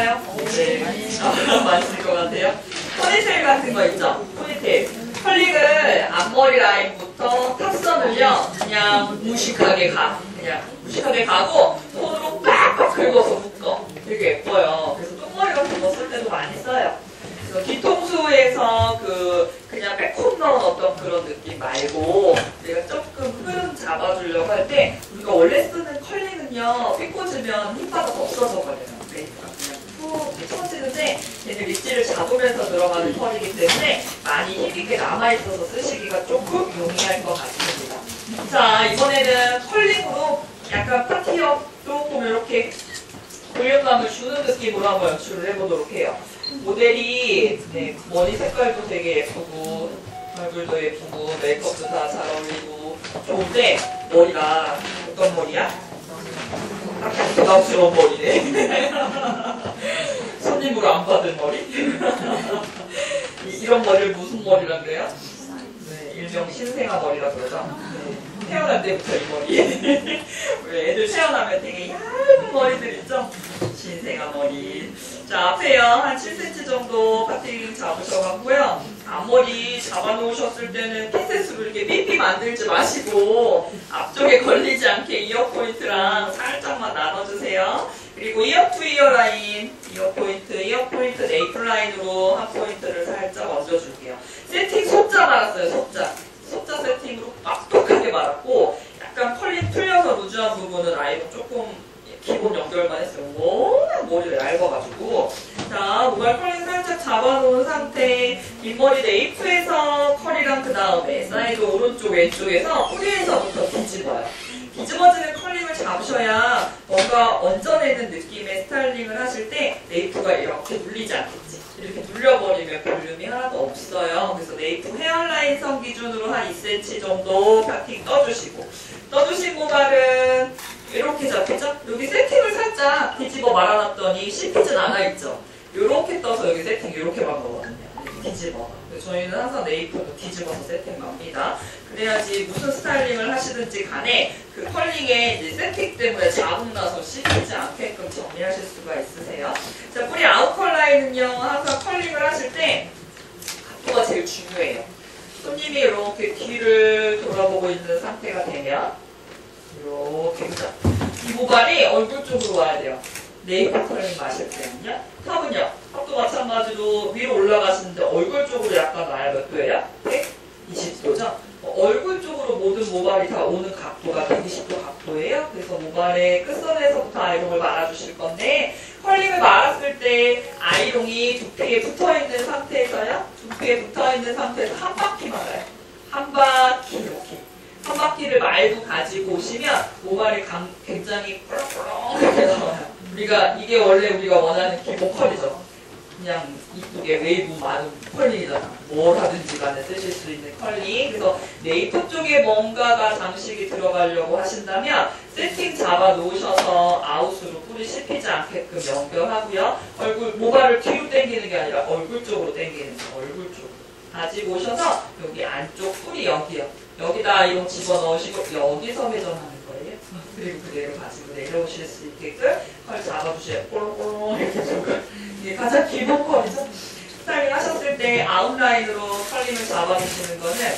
쓸까요? 네. 아, 쓸것 같아요. 포니테일 같은 거 있죠? 포니테일. 컬링을 앞머리 라인부터 탑선을요, 그냥 무식하게 가. 그냥 무식하게 가고, 손으로 빡빡 긁어서 묶어. 되게 예뻐요. 그래서 똥머리 같은 거 쓸 때도 많이 써요. 그래서 뒤통수에서 그 그냥 빼꼼 넣은 어떤 그런 느낌 말고 내가 조금 흐름 잡아주려고 할 때 우리가 원래 쓰는 컬링은요 삐꼬지면 힘바닥 없어져 버려요 메이크가 그냥 푹 쳐지는데 얘는 립지를 잡으면서 들어가는 컬이기 때문에 많이 힘있게 남아있어서 쓰시기가 조금 용이할 것 같습니다 자 이번에는 컬링으로 약간 파티업 조금 이렇게 볼륨감을 주는 느낌으로 한번 연출을 해보도록 해요. 모델이 네, 머리 색깔도 되게 예쁘고 얼굴도 예쁘고 메이크업도 다 잘 어울리고 좋은데 머리가 어떤 머리야? 약간 부담스러운 머리네. 손님으로 안 받은 머리? 이- 이런 머리를 무슨 머리라 그래요? 네, 일명 신생아 머리라 그러죠. 네, 태어날 때부터 이 머리. 왜 애들 태어나면 되게 얇은 머리들 있죠? 자, 앞에요. 한 7cm 정도 parting 잡으셔갖고요. 앞머리 잡아놓으셨을 때는 핀셋으로 이렇게 삐삐 만들지 마시고 앞쪽에 걸리지 않게 ear point랑 살짝만 나눠주세요. 그리고 ear to ear line, ear point, ear point nape line으로 한 포인트를 살짝 얹어줄게요. 세팅 소자 말았어요, 소자. 소자 세팅으로 빡빡하게 말았고 약간 컬링 풀려서 loose한 부분은 아이로 조금 기본 연결만 했어요. 워낙 머리가 얇아가지고 자 모발 컬링 살짝 잡아놓은 상태 뒷머리 nape에서 컬이랑 그 다음에 사이드 오른쪽 왼쪽에서 뿌리에서부터 뒤집어요. 뒤집어지는 curling을 잡으셔야 뭔가 얹어내는 느낌의 styling을 하실 때 nape가 이렇게 눌리지 않겠지. 이렇게 눌려버리면 볼륨이 하나도 없어요. 그래서 nape hairline 선 기준으로 한 2cm 정도 parting 떠주시고 떠주신 모발은 이렇게 잡히죠? 여기 세팅을 살짝 뒤집어 말아놨더니 씹히진 않아 있죠? 이렇게 떠서 여기 세팅 이렇게 만 거거든요. 이렇게 뒤집어. 저희는 항상 nape도 뒤집어서 세팅 맙니다. 그래야지 무슨 styling을 하시든지 간에 그 curling의 이제 세팅 때문에 자국 나서 씹히지 않게끔 정리하실 수가 있으세요. 자, 뿌리 out curl line은요, 항상 curling을 하실 때 각도가 제일 중요해요. 손님이 이렇게 뒤를 돌아보고 있는 상태가 되면 이렇게 그죠? 이 모발이 얼굴 쪽으로 와야 돼요. nape curling 마실 때는요. top은요. top도 마찬가지로 위로 올라가시는데 얼굴 쪽으로 약간 와야 몇 도예요? 120도죠? 얼굴 쪽으로 모든 모발이 다 오는 각도가 120도 각도예요. 그래서 모발의 끝선에서부터 아이롱을 말아주실 건데 컬링을 말았을 때 아이롱이 두피에 붙어있는 상태에서요. 두피에 붙어있는 상태에서 한 바퀴 말아요. 한 바퀴 이렇게. 한 바퀴를 말고 가지고 오시면 모발이 강- 굉장히 꿀렁꿀렁하게 나와요. 우리가 이게 원래 우리가 원하는 기본 컬이죠. 그냥 이쁘게 웨이브 많은 curling이잖아. 뭘 하든지 간에 쓰실 수 있는 컬링. 그래서 nape 쪽에 뭔가가 장식이 들어가려고 하신다면 세팅 잡아 놓으셔서 out으로 뿌리 씹히지 않게끔 연결하고요. 얼굴 모발을 뒤로 당기는 게 아니라 얼굴 쪽으로 당기는 거. 얼굴 쪽으로. 가지고 오셔서 여기 안쪽 뿌리 여기요. 여기다 아이롱 집어 넣으시고 여기서 회전하는 거예요. 그리고 그대로 가지고 내려오실 수 있게끔 컬 잡아주셔요. 꼴롱꼴롱 이렇게 조금. 이게 가장 기본 컬이죠. 스타일링 하셨을 때 아웃라인으로 curling을 잡아주시는 거는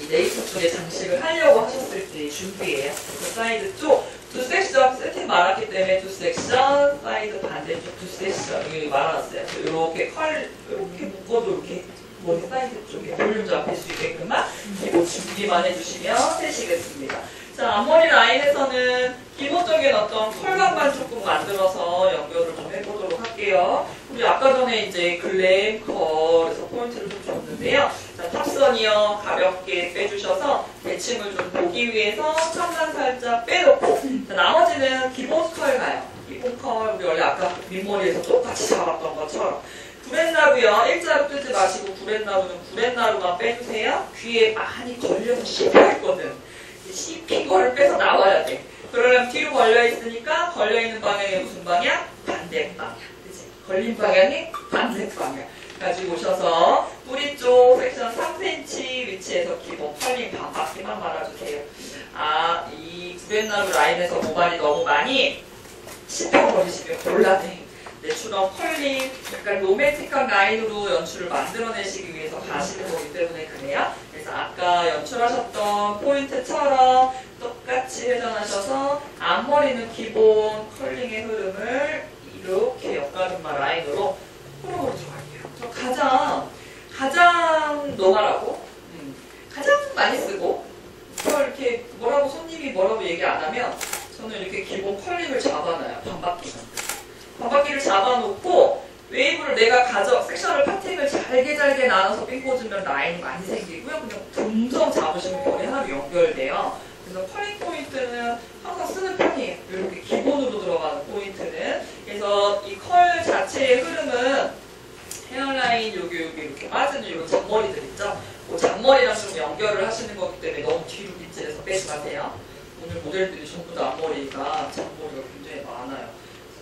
이 nape 쪽에 장식을 하려고 하셨을 때 준비예요. 그 사이드 쪽 두 섹션 세팅 말았기 때문에 두 섹션 사이드 반대쪽 두 섹션 여기 말아놨어요. 이렇게 컬 이렇게 묶어도 이렇게 머리 사이드 쪽에 볼륨 잡힐 수 있게끔만 준비만 해주시면 되시겠습니다. 자 앞머리 라인에서는 기본적인 어떤 컬감만 조금 만들어서 연결을 좀 해보도록 할게요. 우리 아까 전에 이제 glam curl에서 포인트를 좀 줬는데요. 자, top 섹션이요 가볍게 빼주셔서 대칭을 좀 보기 위해서 천만 살짝 빼놓고 자, 나머지는 기본 컬 가요. 기본 컬 우리 원래 아까 윗머리에서 똑같이 잡았던 것처럼 구렛나루요. 일자로 뜨지 마시고 구렛나루는 구렛나루만 빼주세요. 귀에 많이 걸려서 씹혀있거든. 씹힌 거를 빼서 나와야 돼. 그러려면 뒤로 걸려있으니까 걸려있는 방향이 무슨 방향? 반대 방향. 그치? 걸린 방향이 반대 방향. 가지고 오셔서 뿌리 쪽 섹션 3cm 위치에서 기본 털린 반바퀴만 말아주세요. 아, 이 구렛나루 라인에서 모발이 너무 많이 씹혀버리시면 곤란해. natural curling, 약간 로맨틱한 라인으로 연출을 만들어내시기 위해서 가시는 거기 때문에 그래요. 그래서 아까 연출하셨던 포인트처럼 똑같이 회전하셔서 앞머리는 기본 curling의 흐름을 이렇게 옆가르마 라인으로 풀어보러 들어갈게요. 저 가장 가장 normal하고 음, 가장 많이 쓰고 저 이렇게 뭐라고 손님이 뭐라고 얘기 안 하면 저는 이렇게 기본 curling을 잡아놔요. 반바퀴. 반바퀴를 잡아놓고 웨이브를 내가 가져 섹션을 parting을 잘게 잘게 나눠서 삥 꽂으면 라인이 많이 생기고요. 그냥 듬성 잡으시면 머리 하나로 연결돼요. 그래서 컬링 포인트는 항상 쓰는 편이에요. 이렇게 기본으로 들어가는 포인트는. 그래서 이 컬 자체의 흐름은 헤어라인 여기 여기 이렇게 빠지는 이런 잔머리들 있죠. 그 잔머리랑 좀 연결을 하시는 거기 때문에 너무 뒤로 빗질해서 빼지 마세요. 오늘 모델들이 전부 다 앞머리가 잔머리가 굉장히 많아요.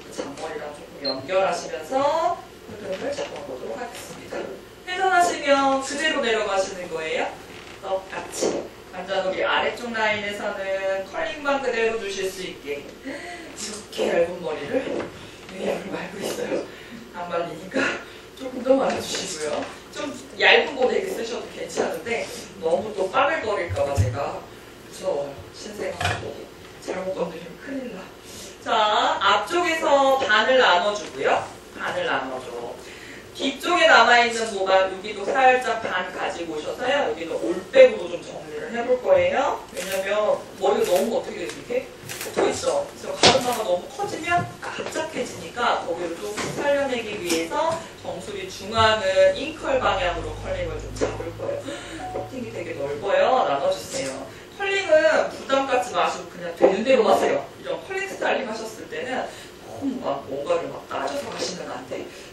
그 잔머리랑 조금 연결하시면서 흐름을 잡아보도록 하겠습니다. 회전하시면 그대로 내려가시는 거예요. 똑같이. 완전 우리 아래쪽 라인에서는 curling만 그대로 두실 수 있게 이렇게 얇은 머리를 웨이브를 말고 있어요. 안 말리니까 조금 더 말아주시고요. 좀 얇은 거 되게 쓰셔도 괜찮은데 너무 또 빠글거릴까봐 제가 무서워요. 신생아고 잘못 건드리면 큰일 나. 자, 앞쪽에서 반을 나눠주고요. 반을 나눠줘. 남아있는 모발 여기도 살짝 반 가지고 오셔서요. 여기는 올백으로 좀 정리를 해볼 거예요. 왜냐면 머리가 너무 어떻게 이렇게 붙어 있어. 그래서 가르마가 너무 커지면 납작해지니까 거기를 좀 살려내기 위해서 정수리 중앙은 in curl 방향으로 curling을 좀 잡을 거예요. parting이 되게 넓어요. 나눠주세요. curling은 부담 갖지 마시고 그냥 되는 대로 하세요. 이런 curling styling 하셨을 때는 너무 막 뭔가를 막.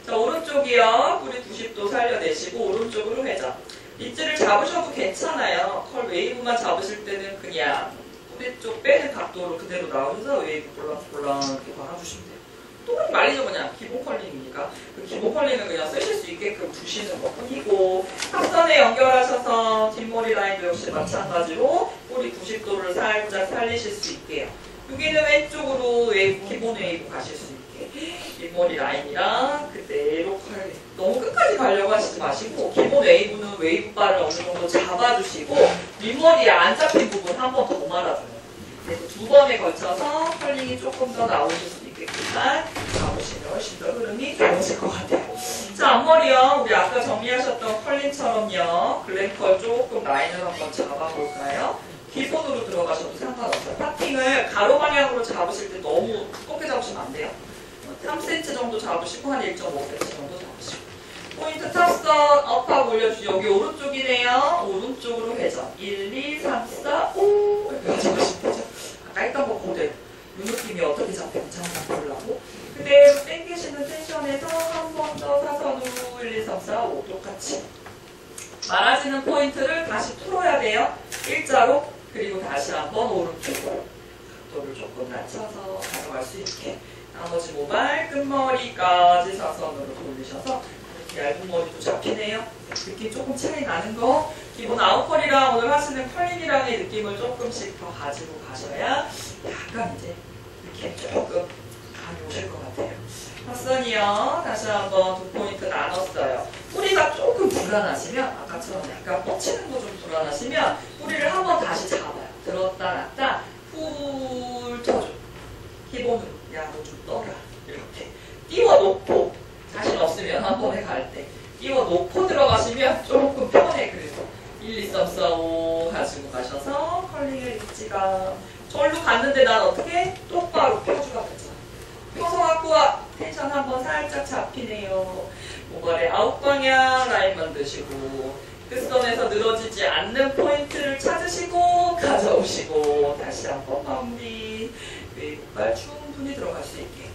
자, 오른쪽이요. 뿌리 90도 살려내시고 오른쪽으로 회전. 밑줄을 잡으셔도 괜찮아요. 컬 웨이브만 잡으실 때는 그냥 뿌리 쪽 빼는 각도로 그대로 나오셔서 웨이브 볼랑볼랑 이렇게 박아주시면 돼요. 똑같이 말리죠 그냥 기본 curling이니까 그 기본 curling은 그냥 쓰실 수 있게끔 두시는 것 뿐이고 top 섹션에 연결하셔서 뒷머리 라인도 역시 마찬가지로 뿌리 90도를 살짝 살리실 수 있게요. 여기는 왼쪽으로 웨이브, 기본 웨이브 가실 수 있게 뒷머리 라인이랑 그대로 컬링 너무 끝까지 가려고 하시지 마시고 기본 웨이브는 웨이브 바를 어느 정도 잡아주시고 윗머리에 안 잡힌 부분 한 번 더 말아줘요. 그래서 두 번에 걸쳐서 curling이 조금 더 나오실 수 있겠지만 잡으시면 훨씬 더 흐름이 좋으실 것 같아요. 자 앞머리요. 우리 아까 정리하셨던 curling처럼요. glam curl 조금 라인을 한번 잡아볼까요? 기본으로 들어가셔도 상관없어요. 파팅을 가로 방향으로 잡으실 때 너무 두껍게 잡으시면 안 돼요. 3cm 정도 잡으시고 한 1.5cm 정도 잡으시고. 포인트 탑선 업하고 올려주시고 여기 오른쪽이네요. 오른쪽으로 회전. 1, 2, 3, 4, 5 이렇게 가져가시면 되죠. 아까 했던 거 그대로 이 느낌이 어떻게 잡혔는지 한번 보려고. 그대로 당기시는 텐션에서 한 번 더 사선으로 1, 2, 3, 4, 5 똑같이. 말아지는 포인트를 다시 풀어야 돼요. 일자로. 그리고 다시 한번 오른쪽으로 각도를 조금 낮춰서 가져갈 수 있게 나머지 모발 끝머리까지 사선으로 돌리셔서 이렇게 얇은 머리도 잡히네요. 느낌 조금 차이 나는 거 기본 out curl이랑 오늘 하시는 curling이랑의 느낌을 조금씩 더 가지고 가셔야 약간 이제 이렇게 조금 감이 오실 것 같아요. 핫선이요. 다시 한번 두 포인트 나눴어요. 뿌리가 조금 불안하시면 아까처럼 약간 뻗치는 거 좀 불안하시면 뿌리를 한번 다시 잡아요. 들었다 놨다 훌 쳐줘. 기본으로 야너 좀 떠라. 이렇게. 띄워놓고 자신 없으면 한 번에 갈 때 띄워놓고 들어가시면 조금 편해. 그래서 1, 2, 3, 4, 5 가지고 가셔서 컬링의 위치가 절로 갔는데 난 어떻게? 똑바로 펴주가 됐잖아. 펴서 갖고 와. 텐션 한번 살짝 잡히네요. 모발의 out방향 라인 만드시고 끝선에서 늘어지지 않는 포인트를 찾으시고 가져오시고 다시 한번 마무리 웨이브발 충분히 들어갈 수 있게.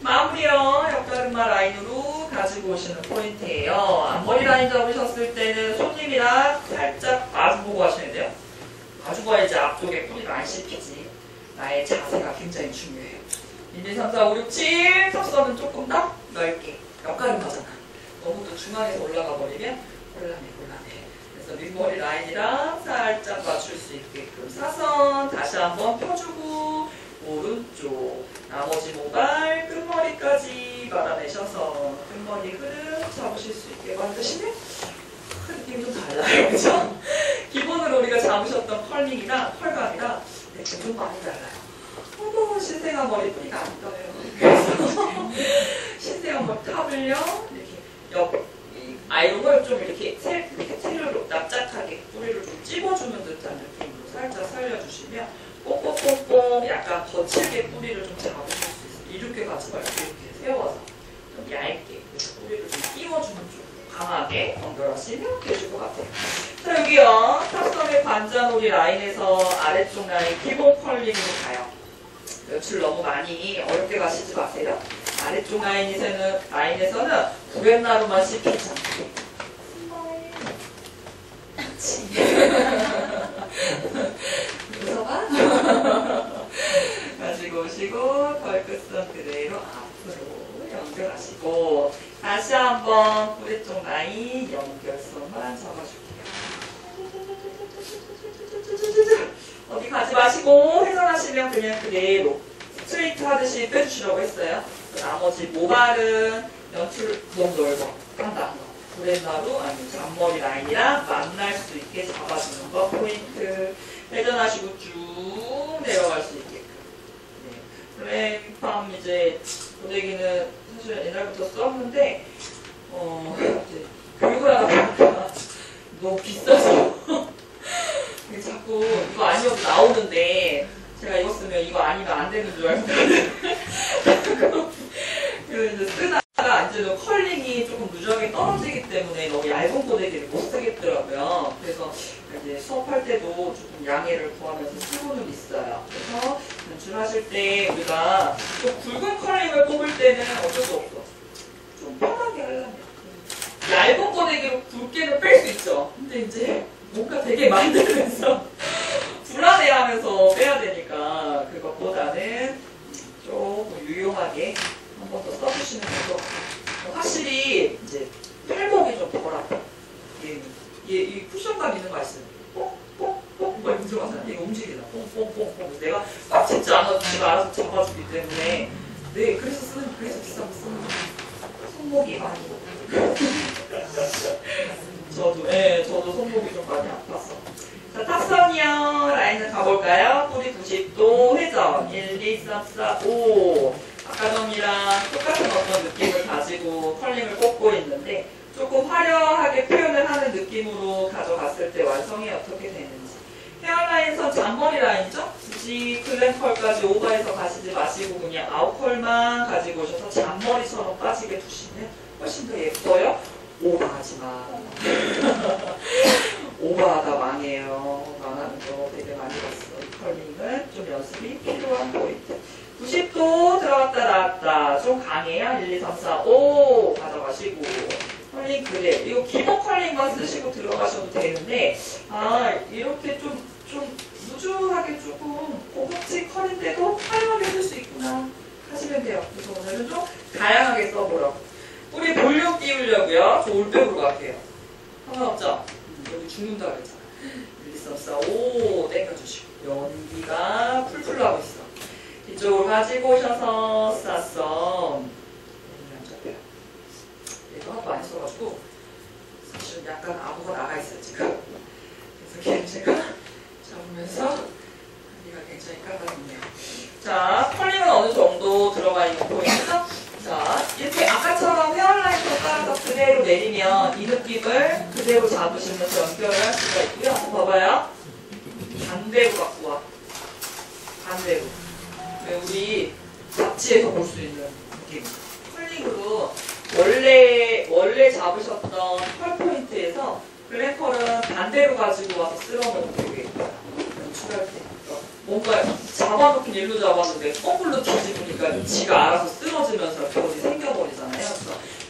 마무리요 옆가르마 라인으로 가지고 오시는 포인트예요. 앞머리 라인 잡으셨을 때는 손님이랑 살짝 마주보고 하시는데요. 마주봐야지 앞쪽에 뿌리가 안 씹히지. 나의 자세가 굉장히 중요해요. 1, 2, 3, 4, 5, 6, 7 턱선은 조금 더 넓게. 옆가르마잖아 너무 또 중앙에서 올라가 버리면 곤란해 곤란해. 그래서 윗머리 라인이랑 살짝 맞출 수 있게끔 사선 다시 한번 펴주고 오른쪽 나머지 모발 끝머리까지 받아내셔 어디 흐름 잡으실 큰 느낌이 좀 달라요. 그죠? 기본으로 우리가 잡으셨던 컬링이랑 컬감이랑 느낌 좀 많이 달라요. 어머, 신생아 머리 뿌리가 안 떠요. 그래서 신생아 머리 타블려 이렇게 옆이 아이롱을 좀 이렇게 세, 이렇게 세로로 납작하게 뿌리를 좀 찝어주는 듯한 느낌으로 살짝 살려주시면 꼭꼭꼭꼭 약간 거칠게 뿌리를 좀 잡으실 수 있어요. 이렇게 가지 말고 이렇게 세워서 좀 얇게 뿌리를 좀 끼워주는 쪽 강하게 엉겨하시면 되실 것 같아요. 자 여기요 탑선의 관자놀이 라인에서 아래쪽 라인 기본 컬링으로 가요. 연출 너무 많이 어렵게 가시지 마세요. 아래쪽 라인에서는 라인에서는 구렛나루만 씹히지 않게. 웃어봐. 가지고 오시고 덜끝선 그대로 앞으로 연결하시고 다시 한번 뿌리 쪽 라인 연결선만 잡아줄게요. 어디 가지 마시고 회전하시면 그냥 그대로 스트레이트 하듯이 빼주시라고 했어요. 나머지 모발은 연출 너무 넓어. 깐다. 구렛나루 아니면 잔머리 라인이랑 만날 수 있게 잡아주는 거 포인트. 회전하시고 쭉 내려갈 수 있게끔. 네. 브레이크팜 이제 고데기는 사실 옛날부터 썼는데 어 이제 교육을 하다 보니까 너무 비싸서 이게 자꾸 이거 아니어도 나오는데 제가 이거 쓰면 이거 아니면 안 되는 줄 알고 그래서 이제 쓰다가 이제 좀 컬링이 조금 누적이 떨어지기 때문에 너무 얇은 고데기를 못 쓰겠더라고요. 그래서 이제 수업할 때도 조금 양해를 구하면서 쓰고는 있어요. 그래서 연출하실 때 우리가 좀 굵은 컬링을 뽑을 때는 어쩔 수 없어. 좀 편하게 하려면. 얇은 고데기로 굵게는 뺄 수 있죠. 근데 이제 뭔가 되게 만들면서 불안해하면서 빼야 되니까 그것보다는 조금 유용하게 한 번 더 써주시면 될것 같아요. 확실히 이제 팔목이 좀덜 아파. 얘, 얘, 이 쿠션감 있는 거 아시죠? 뽕뽕뽕 막 이렇게 들어가서 얘가 움직이나 뽕뽕뽕뽕 내가 꽉 잡지 않아도 제가 알아서 잡아주기 때문에 네 그래서 쓰는 그래서 비싼 거 쓰는 거예요. 손목이 많이 저도 예 저도 손목이 좀 많이 아팠어. 자, 탑선이요. 라인을 가볼까요? 뿌리 90도 회전. 1, 2, 3, 4, 5. 아까 전이랑 똑같은 어떤 느낌을 가지고 컬링을 꽂고 있는데 조금 화려하게 표현을 하는 느낌으로 가져갔을 때 완성이 어떻게 되는지. 헤어라인선 잔머리 라인이죠? 굳이 클램컬까지 오버해서 가시지 마시고 그냥 아웃컬만 가지고 오셔서 잔머리처럼 빠지게 두시면 훨씬 더 예뻐요. 오버하지 마. 오버하다 망해요. 망하는 거 되게 많이 봤어. 이 컬링은 좀 연습이 필요한 포인트. 90도 들어갔다 나왔다. 좀 강해요. 1, 2, 3, 4, 5 가져가시고. 컬링 그래. 이거 기본 컬링만 쓰시고 들어가셔도 되는데, 아, 이렇게 좀, 좀 무주하게 조금 고급진 컬인데도 활용하게 쓸 수 있구나 하시면 돼요. 그래서 오늘은 좀 다양하게 써보라고. 우리 볼륨 띄우려고요. 저 올백으로 갈게요. 상관없죠? 여기 죽는다 그랬잖아. 1, 2, 3, 4, 5 땡겨주시고 연기가 풀풀 나고 있어. 이쪽으로 가지고 오셔서 쌌어. 얘가 하도 많이 써가지고 사실 약간 아부가 나가 있어요 지금. 그래서 걔를 제가 잡으면서 여기가 굉장히 까다롭네요. 자, 컬링은 어느 정도 들어가 있는 포인트? 자, 이렇게 아까처럼 헤어라인으로 따라서 그대로 내리면 이 느낌을 그대로 잡으시면서 연결을 할 수가 있고요. 봐봐요. 반대로 갖고 와. 반대로. 네, 우리 잡지에서 볼 수 있는 느낌. 컬링으로 원래, 잡으셨던 펄 포인트에서 블랙펄은 반대로 가지고 와서 쓸어놓으면 되게 연출할 때. 뭔가 잡아놓긴 일로 잡았는데 거꾸로 뒤집으니까 지가 알아서 쓰러지면서 그것이 생겨버리잖아요.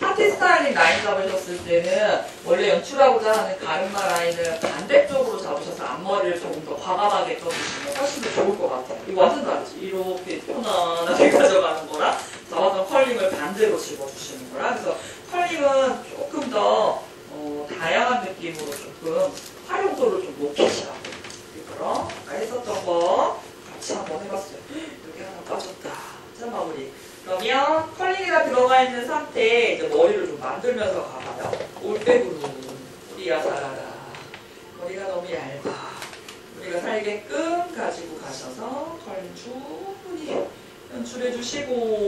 파티 스타일링 라인 잡으셨을 때는 원래 연출하고자 하는 가르마 라인을 반대쪽으로 잡으셔서 앞머리를 조금 더 과감하게 떠주시면 훨씬 더 좋을 것 같아요. 이거 완전 다르지. 이렇게 편안하게 가져가는 거랑 잡았던 컬링을 반대로 집어주시는 거라. 그래서 컬링은 조금 더 어, 다양한 느낌으로 조금 활용도를 좀 높이시라고. 그럼 아까 했었던 거 같이 한번 해봤어요. 여기 하나 빠졌다. 자 마무리. 그러면 컬링에다 들어 들어가 있는 상태에 이제 머리를 좀 만들면서 가봐요. 올백으로 우리가 살아라. 머리가 너무 얇아. 우리가 살게끔 주시고